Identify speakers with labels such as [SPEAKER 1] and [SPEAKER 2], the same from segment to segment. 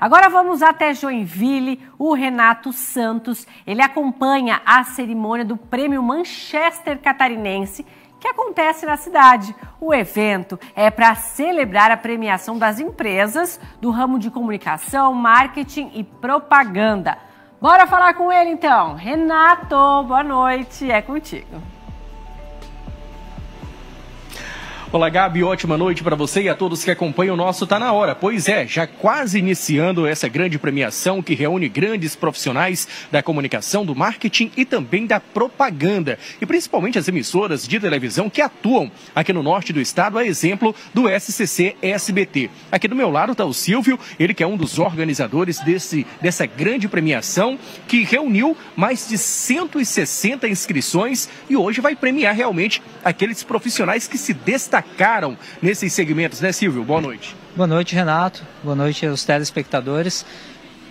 [SPEAKER 1] Agora vamos até Joinville. O Renato Santos, ele acompanha a cerimônia do Prêmio Manchester Catarinense que acontece na cidade. O evento é para celebrar a premiação das empresas do ramo de comunicação, marketing e propaganda. Bora falar com ele então. Renato, boa noite, é contigo.
[SPEAKER 2] Olá, Gabi, ótima noite para você e a todos que acompanham o nosso Tá Na Hora. Pois é, já quase iniciando essa grande premiação que reúne grandes profissionais da comunicação, do marketing e também da propaganda. E principalmente as emissoras de televisão que atuam aqui no norte do estado, a exemplo do SCC SBT. Aqui do meu lado está o Silvio, ele que é um dos organizadores desse, dessa grande premiação que reuniu mais de 160 inscrições e hoje vai premiar realmente aqueles profissionais que se destacaram destacaram nesses segmentos, né, Silvio? Boa noite.
[SPEAKER 3] Boa noite, Renato. Boa noite aos telespectadores.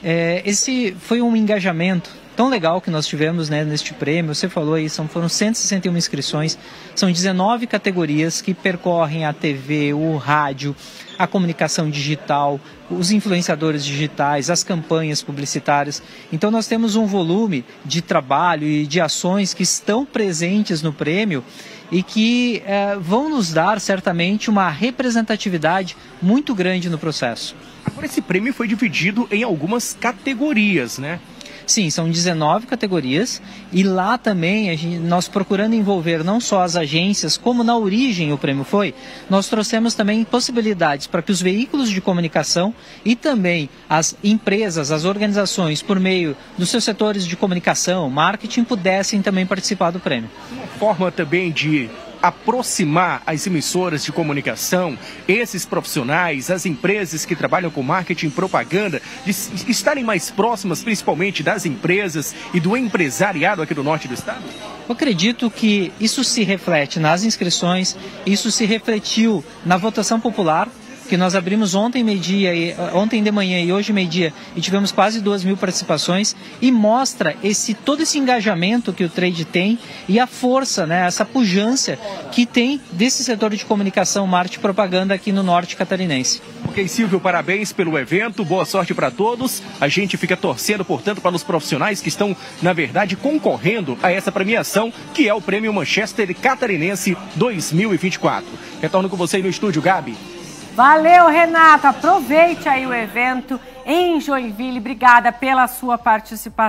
[SPEAKER 3] É, esse foi um engajamento tão legal que nós tivemos né, neste prêmio. Você falou aí, são, foram 161 inscrições, são 19 categorias que percorrem a TV, o rádio, a comunicação digital, os influenciadores digitais, as campanhas publicitárias. Então nós temos um volume de trabalho e de ações que estão presentes no prêmio e que é, vão nos dar certamente uma representatividade muito grande no processo.
[SPEAKER 2] Agora esse prêmio foi dividido em algumas categorias, né?
[SPEAKER 3] Sim, são 19 categorias e lá também gente, nós procurando envolver não só as agências, como na origem o prêmio foi, nós trouxemos também possibilidades para que os veículos de comunicação e também as empresas, as organizações, por meio dos seus setores de comunicação, marketing, pudessem também participar do prêmio.
[SPEAKER 2] Uma forma também de aproximar as emissoras de comunicação, esses profissionais, as empresas que trabalham com marketing e propaganda, de estarem mais próximas, principalmente das empresas e do empresariado aqui do norte do estado?
[SPEAKER 3] Eu acredito que isso se reflete nas inscrições, isso se refletiu na votação popular que nós abrimos ontem meio-dia, ontem de manhã e hoje meio-dia, e tivemos quase duas mil participações, e mostra esse todo esse engajamento que o trade tem e a força, né, essa pujança que tem desse setor de comunicação, marketing e propaganda aqui no norte catarinense.
[SPEAKER 2] Ok, Silvio, parabéns pelo evento, boa sorte para todos. A gente fica torcendo, portanto, para os profissionais que estão, na verdade, concorrendo a essa premiação, que é o Prêmio Manchester Catarinense 2024. Retorno com você no estúdio, Gabi.
[SPEAKER 1] Valeu, Renato. Aproveite aí o evento em Joinville. Obrigada pela sua participação.